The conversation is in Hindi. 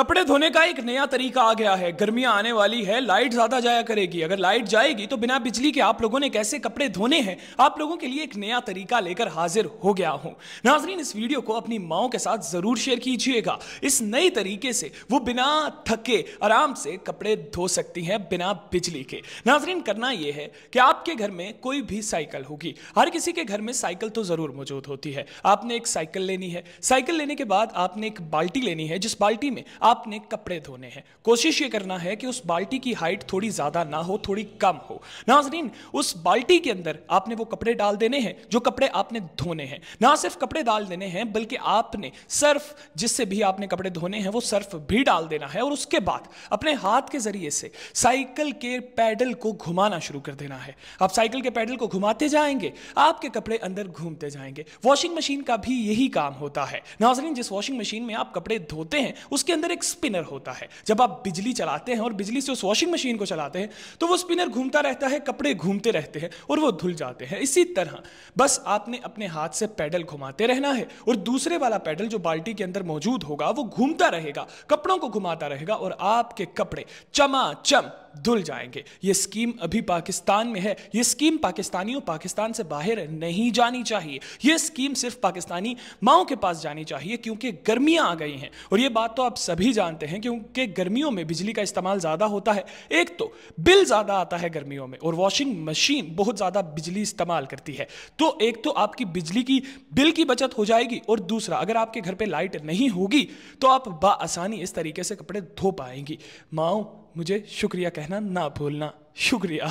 कपड़े धोने का एक नया तरीका आ गया है। गर्मियाँ आने वाली है, लाइट ज़्यादा जाया करेगी। अगर लाइट जाएगी तो बिना बिजली के आप लोगों ने कैसे कपड़े धोने हैं, आप लोगों के लिए एक नया तरीका लेकर हाजिर हो गया हूँ। नाजरीन, इस वीडियो को अपनी माओ के साथ ज़रूर शेयर कीजिएगा। इस नए तरीके से वो बिना थके आराम से कपड़े धो सकती हैं बिना बिजली के। नाजरीन, करना यह है कि आपके घर में कोई भी साइकिल होगी। हर किसी के घर में साइकिल तो ज़रूर मौजूद होती है। आपने एक साइकिल लेनी है। साइकिल लेने के बाद आपने एक बाल्टी लेनी है, जिस बाल्टी में आपने कपड़े धोने हैं। कोशिश ये करना है कि उस बाल्टी की हाइट थोड़ी ज़्यादा ना हो, थोड़ी कम हो। नाजरीन, उस बाल्टी के अंदर आपने वो कपड़े डाल देने हैं, जो कपड़े आपने धोने हैं। ना सिर्फ़ कपड़े डाल देने हैं, बल्कि आपने सर्फ, जिससे भी आपने कपड़े धोने हैं, वो सर्फ भी डाल देना है और उसके बाद अपने हाथ के ज़रिए से साइकिल के पैडल को घुमाना शुरू कर देना है। आप साइकिल के पैडल को घुमाते जाएँगे, आपके कपड़े अंदर घूमते जाएँगे। वॉशिंग मशीन का भी यही काम होता है। नाजरीन, जिस वॉशिंग मशीन में आप कपड़े धोते हैं, उसके अंदर एक स्पिनर होता है। जब आप बिजली चलाते हैं और बिजली से उस वॉशिंग मशीन को चलाते हैं तो वो स्पिनर घूमता रहता है, कपड़े घूमते रहते हैं और वो धुल जाते हैं। इसी तरह, बस आपने अपने हाथ से पैडल घुमाते रहना है और दूसरे वाला पैडल जो बाल्टी के अंदर मौजूद होगा, वो घूमता रहेगा, कपड़ों को घुमाता रहेगा और आपके कपड़े चमा चम धुल जाएँगे। ये स्कीम अभी पाकिस्तान में है। ये स्कीम पाकिस्तानियों पाकिस्तान से बाहर नहीं जानी चाहिए। ये स्कीम सिर्फ़ पाकिस्तानी माओ के पास जानी चाहिए क्योंकि गर्मियाँ आ गई हैं। और ये बात तो आप सभी जानते हैं क्योंकि गर्मियों में बिजली का इस्तेमाल ज़्यादा होता है। एक तो बिल ज़्यादा आता है गर्मियों में और वॉशिंग मशीन बहुत ज़्यादा बिजली इस्तेमाल करती है। तो एक तो आपकी बिजली की बिल की बचत हो जाएगी और दूसरा, अगर आपके घर पर लाइट नहीं होगी तो आप बासानी इस तरीके से कपड़े धो पाएँगी। माओ मुझे शुक्रिया कहना ना भूलना। शुक्रिया।